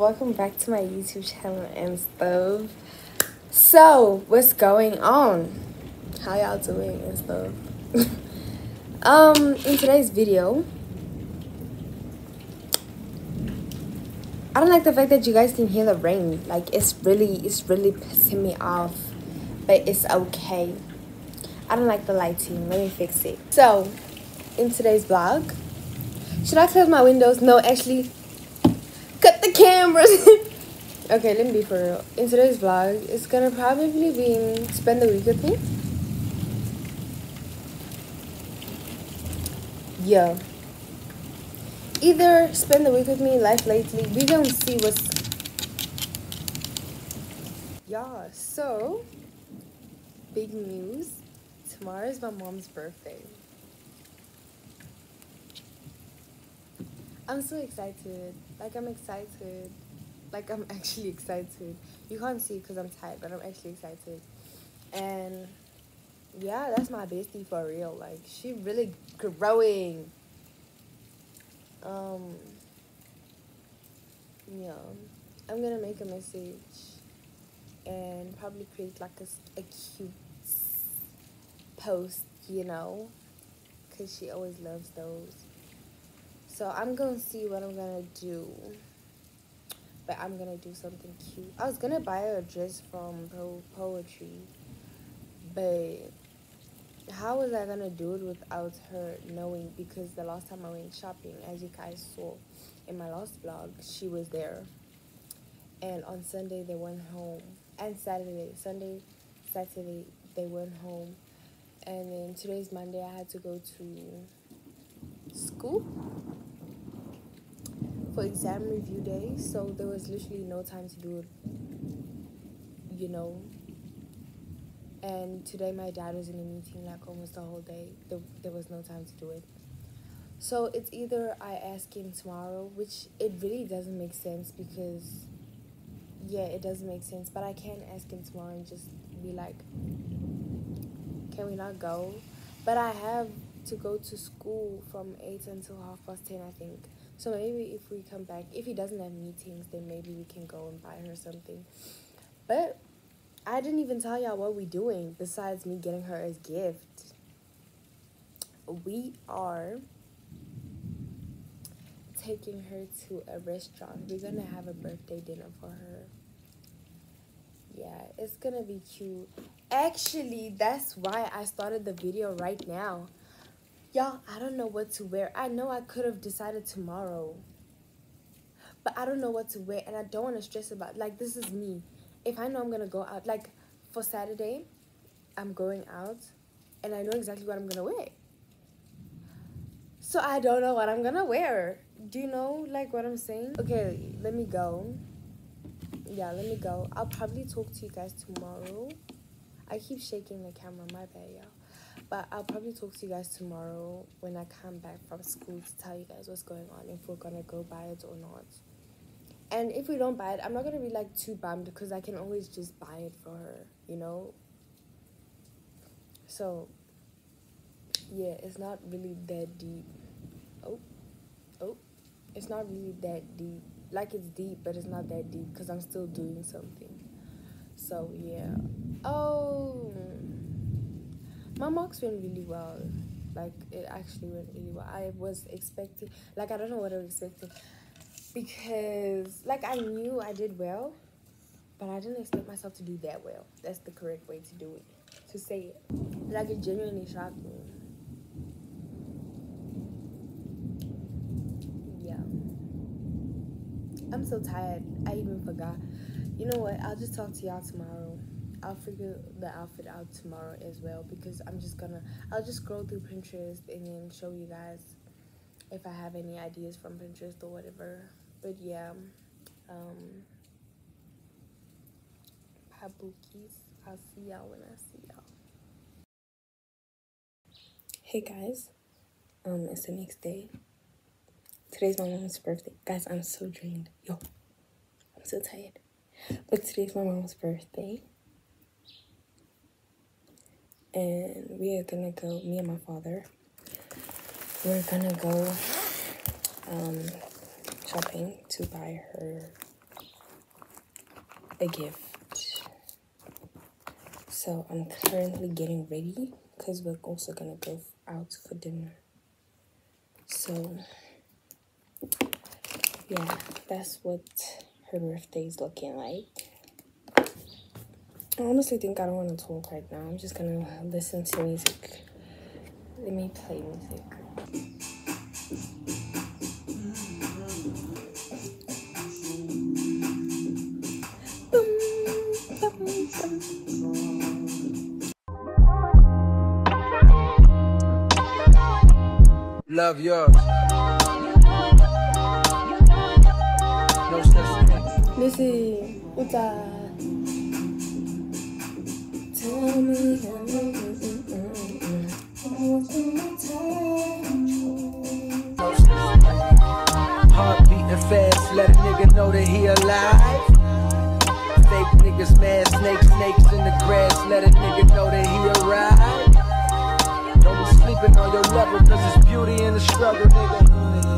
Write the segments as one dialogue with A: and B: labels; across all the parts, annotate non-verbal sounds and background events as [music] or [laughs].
A: welcome back to my youtube channel and stuff. So what's going on? How y'all doing and stuff? [laughs] Um in today's video i don't like the fact that you guys can hear the rain. Like it's really it's really pissing me off but it's okay. I don't like the lighting. Let me fix it. So in today's vlog should i close my windows? No actually cameras. [laughs] okay, let me be for real. In today's vlog, it's gonna probably be spend the week with me. Yeah. Either spend the week with me, life lately. We gonna see what's. Yeah. So, big news. Tomorrow is my mom's birthday. I'm so excited. Like I'm excited. Like I'm [laughs] actually excited. You can't see because I'm tired, but I'm actually excited. And yeah, that's my bestie for real. Like she really growing. Um. Yeah, I'm gonna make a message and probably create like a, a cute post, you know, because she always loves those. So I'm going to see what I'm going to do. But I'm going to do something cute. I was going to buy a dress from po Poetry. But how was I going to do it without her knowing? Because the last time I went shopping, as you guys saw in my last vlog, she was there. And on Sunday, they went home. And Saturday. Sunday, Saturday, they went home. And then today's Monday, I had to go to school for exam review day, so there was literally no time to do it, you know. And today my dad was in a meeting like almost the whole day. There, there was no time to do it. So it's either I ask him tomorrow, which it really doesn't make sense because, yeah, it doesn't make sense. But I can ask him tomorrow and just be like, can we not go? But I have to go to school from 8 until half past 10, I think. So maybe if we come back, if he doesn't have meetings, then maybe we can go and buy her something. But I didn't even tell y'all what we're doing besides me getting her a gift. We are taking her to a restaurant. We're gonna have a birthday dinner for her. Yeah, it's gonna be cute. Actually, that's why I started the video right now. Y'all, I don't know what to wear. I know I could have decided tomorrow. But I don't know what to wear and I don't want to stress about like this is me. If I know I'm going to go out like for Saturday, I'm going out and I know exactly what I'm going to wear. So I don't know what I'm going to wear. Do you know like what I'm saying? Okay, let me go. Yeah, let me go. I'll probably talk to you guys tomorrow. I keep shaking the camera, my bad, y'all. But I'll probably talk to you guys tomorrow when I come back from school to tell you guys what's going on, if we're gonna go buy it or not. And if we don't buy it, I'm not gonna be like too bummed because I can always just buy it for her, you know? So, yeah, it's not really that deep. Oh, oh, it's not really that deep. Like it's deep, but it's not that deep because I'm still doing something. So, yeah. Oh my mocks went really well. Like it actually went really well. I was expecting, like I don't know what I was expecting, because like I knew I did well, but I didn't expect myself to do that well. That's the correct way to do it, to say it. Like it genuinely shocked me. Yeah. I'm so tired. I even forgot. You know what? I'll just talk to y'all tomorrow. I'll figure the outfit out tomorrow as well because I'm just gonna I'll just scroll through Pinterest and then show you guys if I have any ideas from Pinterest or whatever. But yeah, um, Pabukis. I'll see y'all when I see y'all. Hey guys, um, it's the next day. Today's my mom's birthday. Guys, I'm so drained. Yo, I'm so tired. But today's my mom's birthday and we are gonna go me and my father we're gonna go um shopping to buy her a gift. So I'm currently getting ready because we're also gonna go out for dinner. So yeah, that's what her birthday is looking like. I honestly think I don't want to talk right now. I'm just gonna listen to music. Let me play music.
B: Love yours. No stress.
A: What's up?
B: Heart beating fast, let a nigga know that he alive. Fake niggas mad, snakes, snakes in the grass, let a nigga know that he. Don't be sleeping on your it's beauty the struggle, nigga.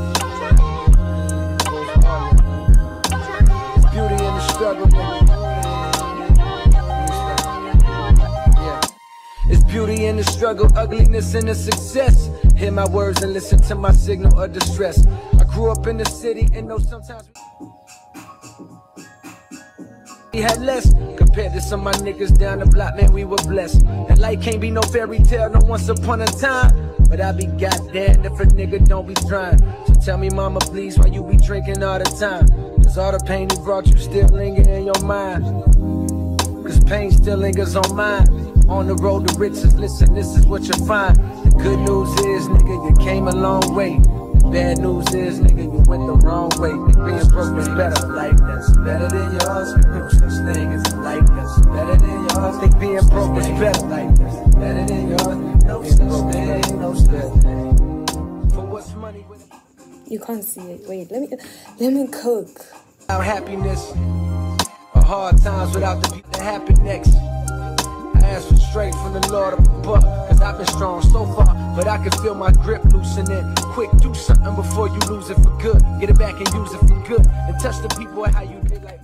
B: In the struggle, ugliness in the success. Hear my words and listen to my signal of distress. I grew up in the city and know sometimes we had less compared to some of my niggas down the block, man, we were blessed. And life can't be no fairy tale, no once upon a time. But I be goddamn if a nigga don't be trying. So tell me, mama, please, why you be drinking all the time? Cause all the pain he brought you still linger in your mind. Cause pain still lingers on mine. On the road to riches, listen, this is what you find. The good news is, nigga, you came a long way. The bad news is, nigga, you went the wrong way. Being broke was better, like that's better than yours. No such thing as like that's better than yours. Think being broke was better, like that's better than yours. No such thing, no such thing. For what's money
A: You can't see it. Wait, let me let me cook.
B: happiness? Or hard times without the people that happen next? For strength from the Lord above, cause I've been strong so far, but I can feel my grip loosening. Quick, do something before you lose it for good. Get it back and use it for good. And touch the people how you did like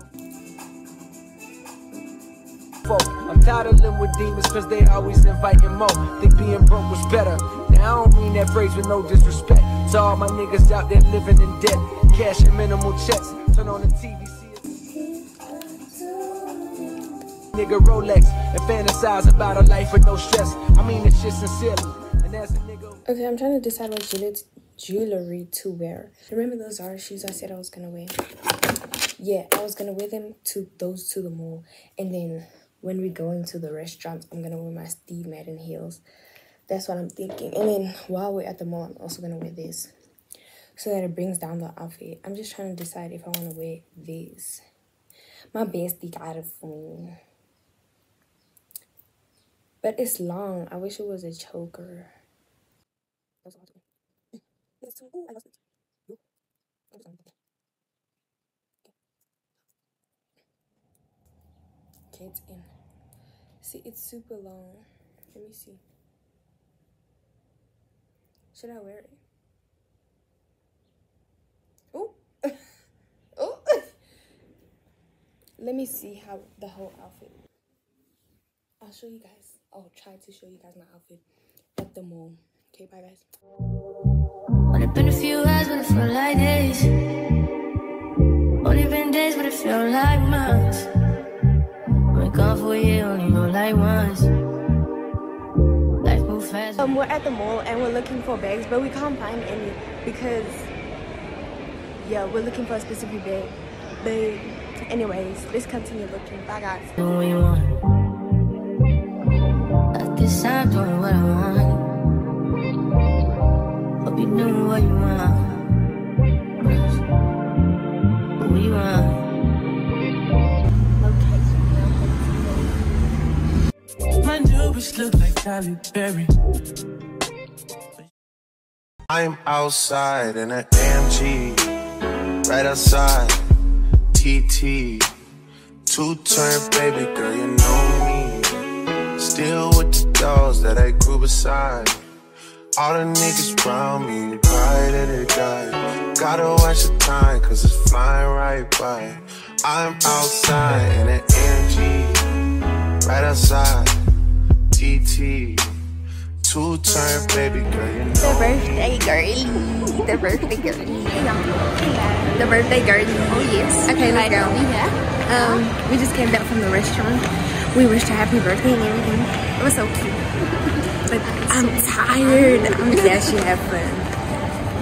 B: folk. I'm tired of living with demons cause they always inviting more. Think being broke was better. Now I don't mean that phrase with no disrespect. To all my niggas out there living in debt, cashing minimal checks. Turn on the TV, nigga Rolex and fantasize about a life with no stress. I mean this shit sincerely.
A: Okay, I'm trying to decide what jewelry jewelry to wear. Remember those Zara shoes I said I was gonna wear? Yeah, I was gonna wear them to those to the mall, and then when we go into the restaurant, I'm gonna wear my Steve Madden heels. That's what I'm thinking. And then while we're at the mall, I'm also gonna wear this, so that it brings down the outfit. I'm just trying to decide if I want to wear this. My bestie got it for me. But it's long. I wish it was a choker. Okay, it's in. See, it's super long. Let me see. Should I wear it? Oh, [laughs] oh. [laughs] Let me see how the whole outfit. I'll show you guys. I'll try to show you guys my outfit at the mall. Okay, bye guys.
C: Only been a few hours, but it felt like days. Only been days, but it felt like months. Been gone for a year, only know like once. Life move fast.
A: Um, we're at the mall and we're looking for bags, but we can't find any because, yeah, we're looking for a specific bag. But, anyways, let's continue looking. Bye, guys.
C: Do what you want. At this time, doing what I want. Hope you doing what you want. What you want.
D: My new bitch look like Halle Berry.
E: I'm outside in an AMG, right outside, TT. Two turn baby girl, you grew beside. All the niggas around me cry that they die. Gotta watch the time, cause it's flying right by. I'm outside in an AMG, right outside. TT, two turn baby girl, you
A: The birthday girly. The birthday girly. The birthday girly. Oh yes. Okay, let's go. Um, we just came back from the restaurant. We wished her happy birthday and everything. It was so cute. But I'm tired. I'm [laughs] glad she had fun.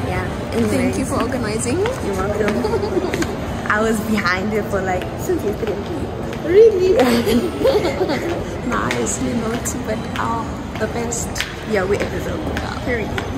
A: Yeah. Anyways,
F: Thank you for organizing.
A: You're welcome. [laughs] I was behind it for like since yesterday. Really? [laughs]
F: Nicely not, but oh, the best.
A: yeah, we it up. Period.